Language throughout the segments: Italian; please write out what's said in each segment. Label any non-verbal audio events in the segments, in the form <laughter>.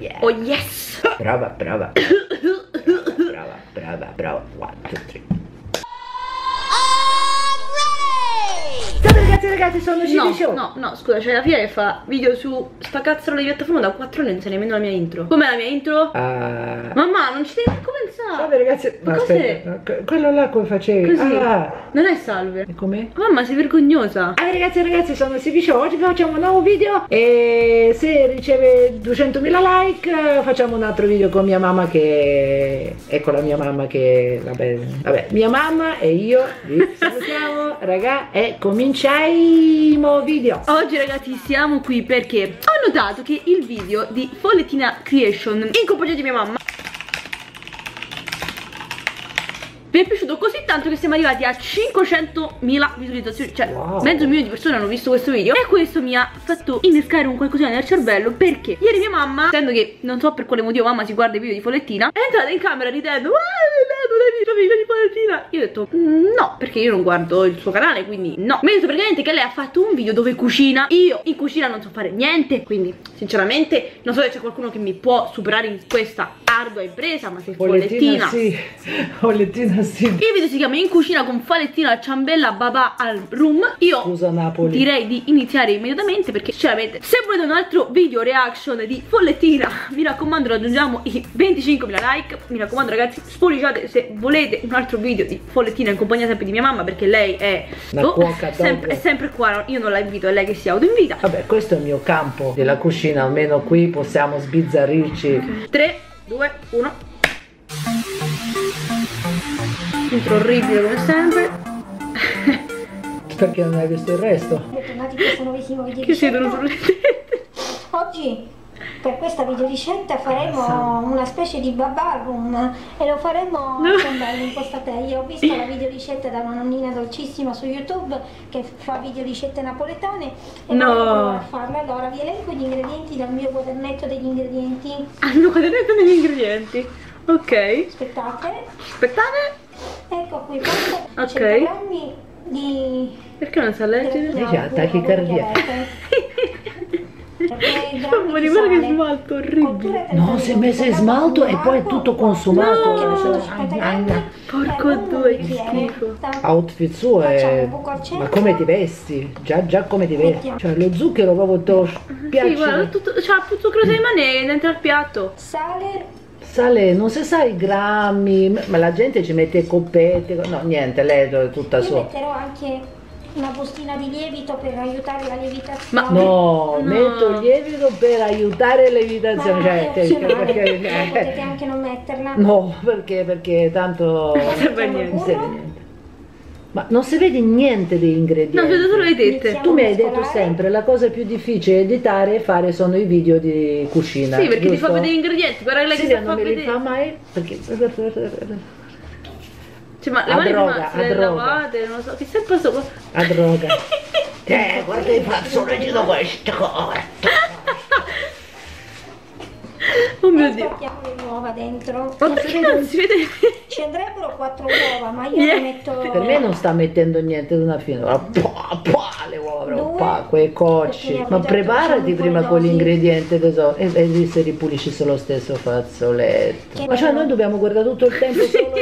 Yeah. Oh yes! Brava, brava. <coughs> brava, brava, brava. One, two, three. Ragazzi sono Cici No, Show. no, no, scusa, c'è la figlia che fa video su sta cazzola di piattaforma da 4 anni non sa nemmeno la mia intro. Com'è la mia intro? Ah, Mamma, non ci devi manco pensare. Salve ragazzi. Ma cos'è? aspetta, que- quello là come facevi? Così. Ah, Non è salve. e com'è? Mamma, sei vergognosa. Ah ragazzi ragazzi sono Sibi Show, oggi facciamo un nuovo video e se riceve 200.000 like eh, facciamo un altro video con mia mamma che... ecco la mia mamma che... vabbè, vabbè mia mamma e io vi salutiamo raga e cominciamo video. Oggi ragazzi siamo qui perché ho notato che il video di Follettina Creation in compagnia di mia mamma vi è piaciuto così tanto che siamo arrivati a 500.000 visualizzazioni. Cioè Wow. mezzo milione di persone hanno visto questo video E questo mi ha fatto innescare un qualcosina nel cervello Perché ieri mia mamma, essendo che non so per quale motivo mamma si guarda i video di Follettina È entrata in camera ridendo Dai video di Follettina Io ho detto "Mm, no perché io non guardo il suo canale quindi no. Mi ha detto praticamente che lei ha fatto un video dove cucina. Io in cucina non so fare niente Quindi sinceramente non so se c'è qualcuno che mi può superare in questa ardua impresa Ma se Follettina sì. <laughs> Follettina sì. Il video si chiama In cucina con Falettina Ciambella Babà al room. Io scusa Napoli. direi di iniziare immediatamente perché sinceramente se volete un altro video reaction di Follettina <laughs> mi raccomando raggiungiamo i 25.000 like. Mi raccomando ragazzi spolliciate se volete un altro video di Follettina in compagnia sempre di mia mamma perché lei è Una cuoca sempre, è sempre qua io non la invito è lei che si autoinvita. Vabbè questo è il mio campo della cucina almeno qui possiamo sbizzarrirci 3 2 1 intro orribile come sempre <laughs> perché non hai visto il resto Bentornati in questo nuovissimo video che si ricetta. sono sorridente Oggi per questa videoricetta faremo una specie di babarum e lo faremo No. con bello impostate. Io ho visto la videoricetta da una nonnina dolcissima su YouTube che fa videoricette napoletane e No. a farla. Allora vi elenco gli ingredienti dal mio quadernetto degli ingredienti. hanno quadernetto degli ingredienti ok Aspettate, aspettate ecco qui questo Ok. 100 grammi di perché non sa leggere? Dice attacchi cardiaci. Ma di guarda che smalto orribile. No, si è messo in smalto e poi è tutto consumato. No. Porco due, che schifo. Outfit suo è... Ma come ti vesti? Già, già come ti vesti? Cioè lo zucchero proprio te lo Sì, guarda, tutto, c'ha più zucchero sei mani dentro al piatto. Sale, Sale, non si sa i grammi, ma la gente ci mette coppette, no niente, lei è tutta io sua. metterò anche una bustina di lievito per aiutare la lievitazione. Ma- No, No. metto il lievito per aiutare l'evitazione, Ma cioè, è che- opzionale, perché- eh, potete anche non metterla. No, perché? Perché tanto Non serve non niente. Ma non si vede niente degli ingredienti. No, vedo solo le tette. Tu mi hai detto sempre la cosa più difficile editare e fare sono i video di cucina. Sì, perché ti fa giusto? vedere gli ingredienti. Guarda lei che Silvia si fa non me li vedere. fa mai perché Cioè, ma le A mani droga, prima se a le droga. lavate, non lo so. Che sempre sto qua. a droga. <laughs> eh, guarda il fazzoletti da questa cosa. Oh mio dio. sbattiamo le uova dentro. Ma perché non si vede? Ci andrebbero quattro <laughs> uova, ma io Yeah. ne metto Per me non sta mettendo niente da una fine. Ah, pua, pua, le uova, quei cocci. Ma abbiamo preparati prima con ingredienti tesoro. E, e lì se ripulisci lo stesso fazzoletto. Che Ma cioè noi dobbiamo guardare tutto il tempo solo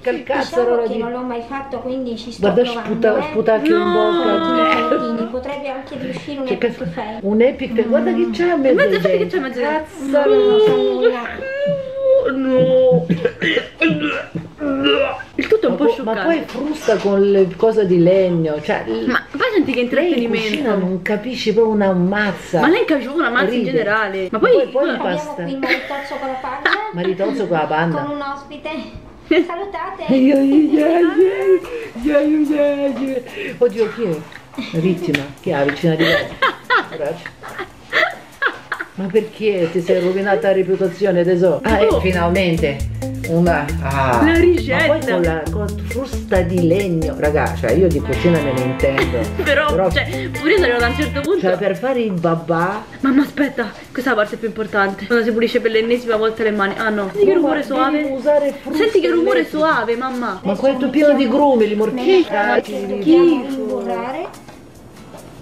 che cazzo Diciamo che di... non l'ho mai fatto, quindi ci sto Guarda provando. sputa, eh. sputacchio in No. bocca. Fantini, Potrebbe anche riuscire un Cioè, che epic fail. Un epic fail. guarda chi c'è a mezzo Mezzo ai che c'è mezzo Cazzo, Non so nulla. No. Il tutto è un Ma, po' po- ma scioccante. poi frusta con le cose di legno, cioè Ma senti che lei in cucina intrattenimento. non capisci proprio una mazza. Ma lei capisce una mazza in Ride. generale. Ma Poi- poi, poi Abbiamo Basta. qui il maritozzo con la panna. Maritozzo con la Con panna. un ospite. Salutate. Oddio, chi è? Rittima, chi è? Vicina di me. Ma perché ti sei rovinata la reputazione tesoro? Ah, e Oh. finalmente una ah, La ricetta. Ma poi con la con frusta di legno, raga, cioè io di cucina me ne intendo. <laughs> Però, cioè, pure io arrivo da un certo punto. cioè, per fare il babà Mamma, aspetta, questa è la parte più importante. Quando si pulisce per l'ennesima volta le mani. Ah no. Senti che rumore suave. usare Senti che rumore suave, mamma. Ma questo pieno di grumi, li mortifica. Dobbiamo imburrare.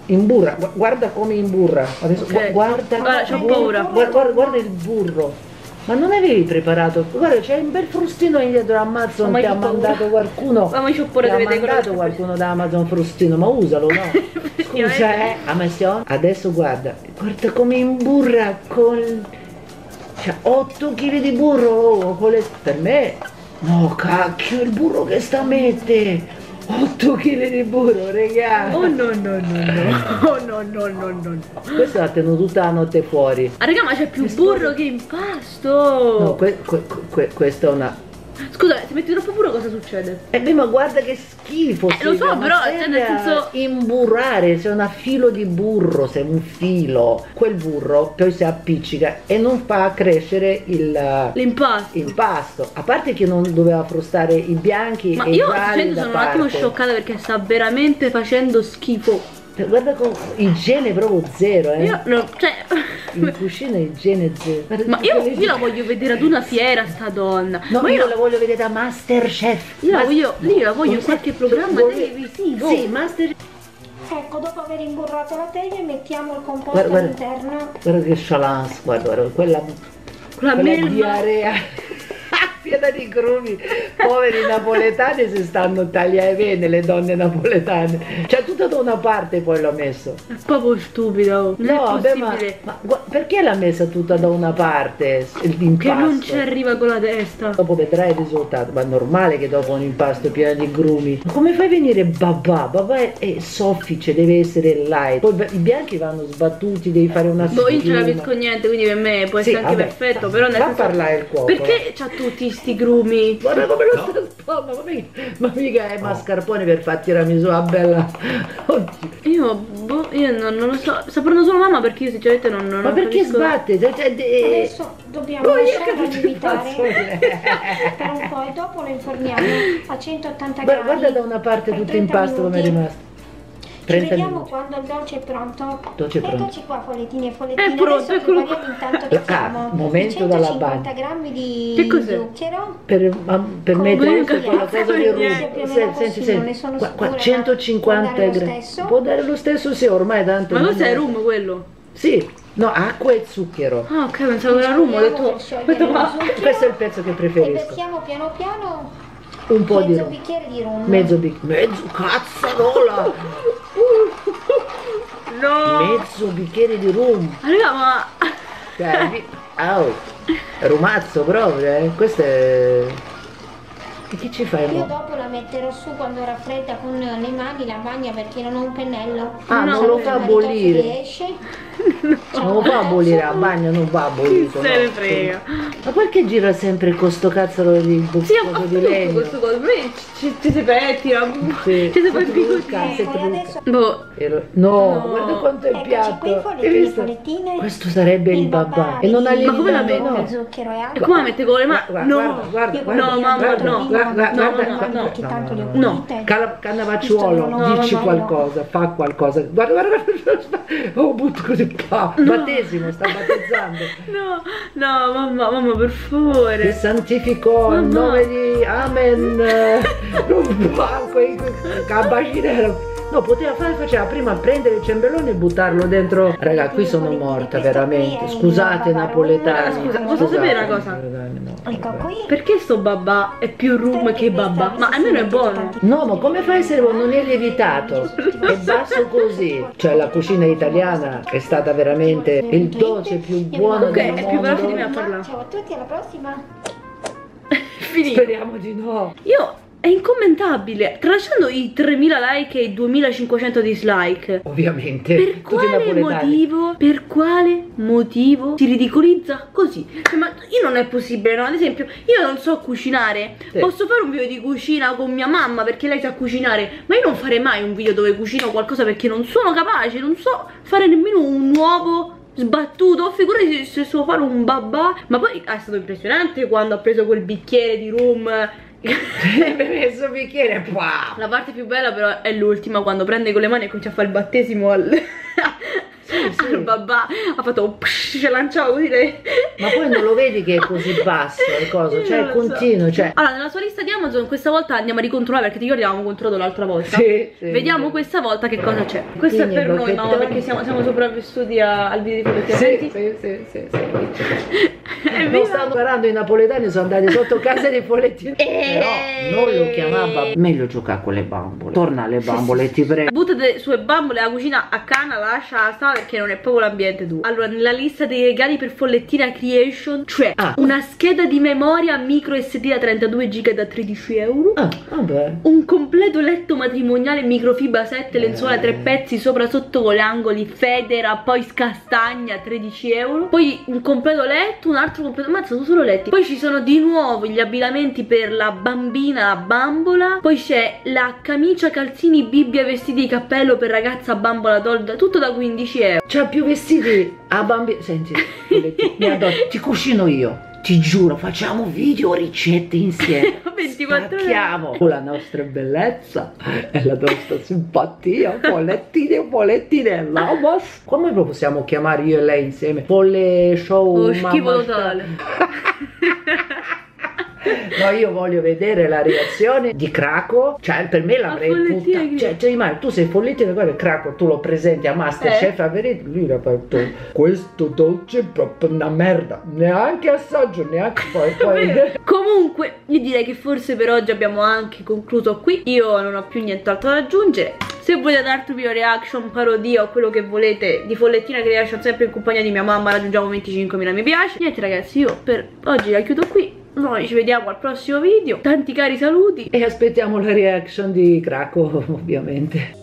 imburra, gu- guarda come imburra. Adesso Ok. gu- guarda, Guarda, c'ho guarda- paura. Guarda, guarda, guarda il burro. Ma non avevi preparato? Guarda, c'è un bel frustino indietro Amazon Ma io ha mandato qualcuno. Ma io c'ho ti ha mandato qualcuno da Amazon frustino, ma usalo, no? <laughs> Scusa, eh, Amazon. Adesso guarda, guarda come imburra con cioè, 8 kg di burro oh, con le- per me. No, cacchio, il burro che sta a mette. 8 kg di burro, regà. Oh no no no no. Oh no no no no no. Questo l'ha tenuto tutta la notte fuori. Ah, raga, ma c'è più burro che impasto. No, que- que- que- questa è una. Scusa, se metti troppo burro cosa succede? Eh beh, ma guarda che schifo! Eh, lo so, ma però, cioè, nel senso- Imburrare, c'è una filo di burro, sei un filo. Quel burro poi si appiccica e non fa crescere il. L'impasto. Impasto, a parte che non doveva frustare i bianchi Ma e io i gialli sinceramente da sono un attimo parte. scioccata perché sta veramente facendo schifo. Guarda con igiene proprio zero, eh. Io no, cioè. <laughs> In cucina igiene zero. Guarda Ma io, io la voglio vedere ad una fiera sta donna. No, ma io, io, la voglio vedere da Masterchef. io la voglio, io la voglio in qualche programma televisivo. Sì, Master Ecco, dopo aver imburrato la teglia mettiamo il composto Guarda, guarda. all'interno. Guarda che chalance, guarda, guarda, quella, Con la quella melma. Piena di grumi. Poveri napoletani si stanno a tagliare bene le donne napoletane. Cioè tutto da una parte poi l'ho messo. È proprio stupido. Non No, è beh, ma, possibile. ma perché l'ha messa tutta da una parte Che l'impasto? non ci arriva con la testa. Dopo vedrai il risultato, ma è normale che dopo un impasto pieno di grumi. Ma Come fai a venire babà? Babà è, è soffice, deve essere light. Poi i bianchi vanno sbattuti, devi fare una Boh, io non ce capisco niente, quindi per me può Sì, essere anche vabbè, perfetto, però nel fa senso- parlare il cuoco. Perché c'ha tutti sti grumi? Guarda come lo no. trasforma, ma mica, ma mica è mascarpone per far la misura bella <laughs> oggi. Io, boh, io non, non, lo so, saprò solo mamma perché io sinceramente non, lo so. Ma perché capisco. sbatte? Cioè, cioè de... Adesso dobbiamo boh, di lievitare <laughs> per un po' e dopo lo informiamo a 180 gradi. Guarda da una parte tutto impasto come è rimasto. 30 Ci vediamo minuti. quando il dolce è pronto. Dolce è pronto. Eccoci qua, follettine e follettine. È pronto, Adesso prepariamo intanto che ah, siamo. Momento dalla bagna. grammi di che zucchero. Per, per mettere quella cosa di russo. Senti, senti, senti. Qua, qua 150 grammi. Può dare lo stesso, se ormai tanto. Ma lo sai, rum quello? Sì. No, acqua e zucchero. Ah, ok, pensavo era rum, ho detto. <laughs> Questo è il pezzo che preferisco. E mettiamo piano piano un po' mezzo di rum. Mezzo bicchiere di rum. Mezzo bicchiere. Mezzo cazzarola! <laughs> No! Mezzo bicchiere di rum. Raga, ma. Cioè, au, rumazzo proprio, eh. Questo è. E che ci fai? Io dopo la metterò su quando raffredda con le mani la bagna perché non ho un pennello. Ah, No, <laughs> non lo Il fa bollire. si esce. Non lo fa bollire a bagno, non va bollito. Se ne no. frega. Ma perché gira sempre con sto cazzo di Sì, buco ma di legno? questo coso. Ci, ci si pettila. Sì. Ci si fa il E adesso Boh. No, No. guarda quanto è eccoci qui, piatto. Follettine. Questo sarebbe il babà. E non ha Ma come la mette? no. Il zucchero e E come la mette con le mani? No! guarda, guarda, No, mamma, guarda, no. Guarda, No, guarda, no, no. Che tanto Cannavacciuolo, non dici qualcosa, fa qualcosa. <laughs> Guarda, guarda, guarda. Oh, butto così. Pa. Battesimo, sta battezzando. <laughs> No, no, mamma, mamma, per Ti favore. santificò in Mamma. nome di Amen. <laughs> eh, quei cabacinero. No, poteva fare, faceva prima prendere il cembellone e buttarlo dentro. Raga, qui sono morta veramente. Scusate napoletani. Scusa, posso sapere una cosa? Ecco. Perché sto babà è più rum che babà? Ma almeno è buono. No, ma come fai a essere buono? Non è lievitato, <laughs> è basso così. Cioè la cucina italiana è stata veramente il dolce più buono Ok, del è più veloce di mondo. me a parlare. Ciao a tutti, alla prossima. <laughs> Finito. Speriamo di no. Io è incommentabile. Tralasciando i 3000 like e i 2500 dislike. Ovviamente. Per quale motivo? Per quale motivo si ridicolizza così? Cioè, ma io non è possibile, no? Ad esempio, io non so cucinare. Sì. Posso fare un video di cucina con mia mamma perché lei sa cucinare, ma io non farei mai un video dove cucino qualcosa perché non sono capace, non so fare nemmeno un uovo sbattuto, figurati se, so fare un babà. Ma poi è stato impressionante quando ha preso quel bicchiere di rum. <laughs> Hai messo il bicchiere. Wow. La parte più bella però è l'ultima quando prende con le mani e comincia a fare il battesimo al... sì. Il babà ha fatto psh, ce lanciava così le... Ma poi non lo vedi che è così basso il coso, Io cioè è lo so. continuo, cioè... Allora, nella sua lista di Amazon questa volta andiamo a ricontrollare perché ti ricordi avevamo controllato l'altra volta. Sì, sì. Vediamo questa volta che cosa c'è. Questo Quindi è per noi, mamma, perché siamo, siamo sopravvissuti a- al video di Sì, Folletti sì, sì, sì, sì. Evviva! <laughs> Non stanno imparando i napoletani, sono andati sotto casa dei polettini. Eh. Però non lo chiamava. Meglio giocare con le bambole. Torna alle bambole, ti prego. Butta le sue bambole alla cucina a canna, lascia stare perché non è proprio l'ambiente tuo. Allora, nella lista dei regali per Follettina Creation c'è Ah. una scheda di memoria micro SD da 32 GB da 13 euro. Ah, vabbè. Un completo letto matrimoniale microfibra 7 lenzuola Eh. 3 pezzi sopra sotto con gli angoli federa poi scastagna 13 euro poi un completo letto un altro completo mazza sono solo letti poi ci sono di nuovo gli abbinamenti per la bambina la bambola poi c'è la camicia calzini bibbia vestiti di cappello per ragazza bambola doll tutto da 15 euro C'ha più vestiti a bambini. Senti, ti cucino io. Ti giuro, facciamo video ricette insieme. <laughs> 24 ore. Stacchiamo con la nostra bellezza e la nostra simpatia. Polettine e polettine Lamos. Come lo possiamo chiamare io e lei insieme? Polle show. oh schifo totale <laughs> <laughs> No, io voglio vedere la reazione di Craco. Cioè, per me l'avrei buttata. che- Cioè, cioè, immagini, tu sei follettino, guarda, Craco, tu lo presenti a Masterchef, Eh. a vedere, lui ha detto, questo dolce è proprio una merda. Neanche assaggio, neanche poi. <laughs> poi... Comunque, io direi che forse per oggi abbiamo anche concluso qui. Io non ho più nient'altro da aggiungere. Se volete un altro video reaction, parodia o quello che volete di Follettina Creation, sempre in compagnia di mia mamma, raggiungiamo 25.000 mi piace. Niente ragazzi, io per oggi la chiudo qui. Noi ci vediamo al prossimo video. Tanti cari saluti. E aspettiamo la reaction di Craco, ovviamente.